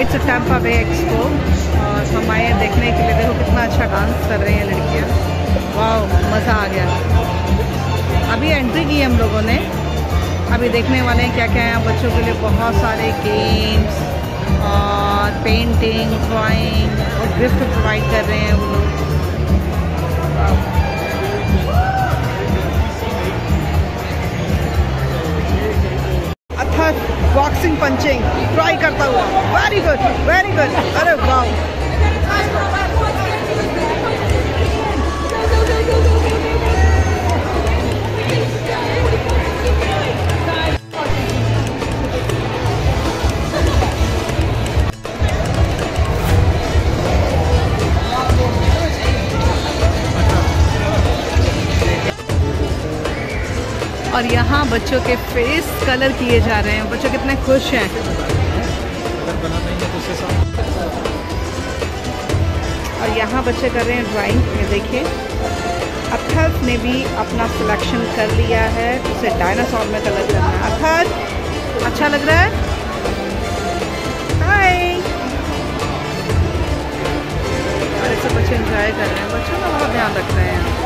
It's a Tampa way expo और हम आए हैं देखने के लिए। देखो कितना अच्छा डांस कर रही हैं लड़कियाँ। वाह मज़ा आ गया। अभी एंट्री की हम लोगों ने। अभी देखने वाले हैं क्या क्या है। बच्चों के लिए बहुत सारे गेम्स और पेंटिंग ड्राइंग और गिफ्ट प्रोवाइड कर रहे हैं वो लोग। बॉक्सिंग पंचिंग ट्राई करता हुआ। वेरी गुड वेरी गुड अरे वाह। और यहाँ बच्चों के फेस कलर किए जा रहे हैं। बच्चों कितने खुश हैं। और यहाँ बच्चे कर रहे हैं ड्राइंग देखिए। अथर्व ने भी अपना सिलेक्शन कर लिया है। उसे डायनासोर में कलर करना है। अथर्व अच्छा लग रहा है? बच्चे इंजॉय कर रहे हैं। बच्चों का बहुत ध्यान रख रहे हैं।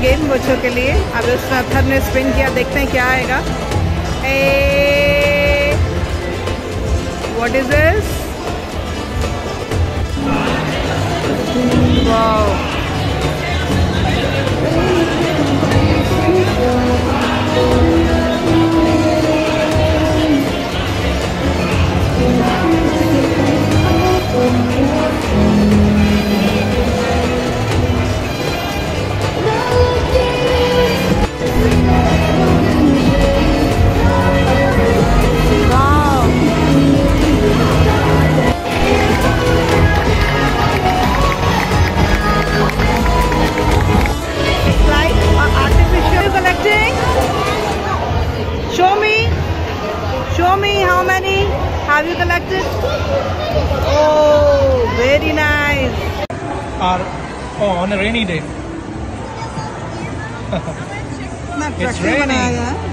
गेम बच्चों के लिए। अब उसमें अथर ने स्पिन किया, देखते हैं क्या आएगा। A what is this show me how many have you collected? Oh, very nice. Are oh, on a rainy day. it's raining.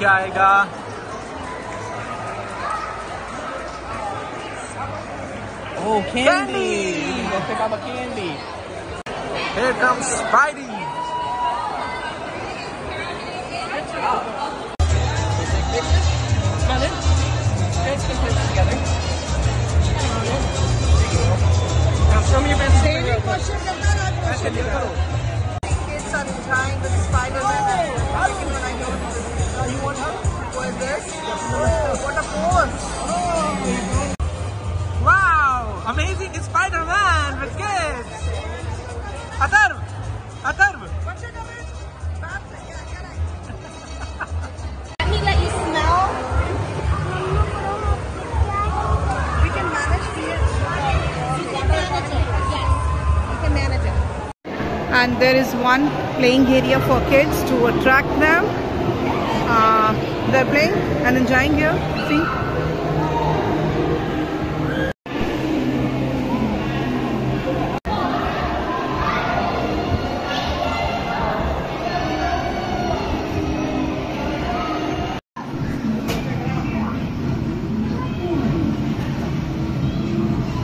अब देखते हैं क्या आएगा Oh, Candy. Go pick up a candy. Here comes Spidey. Smell it. Guys can put it together. Now show me your best finger. Kids are enjoying the Spider-Man And there is one playing area for kids to attract them. Uh, they're playing and enjoying here. See?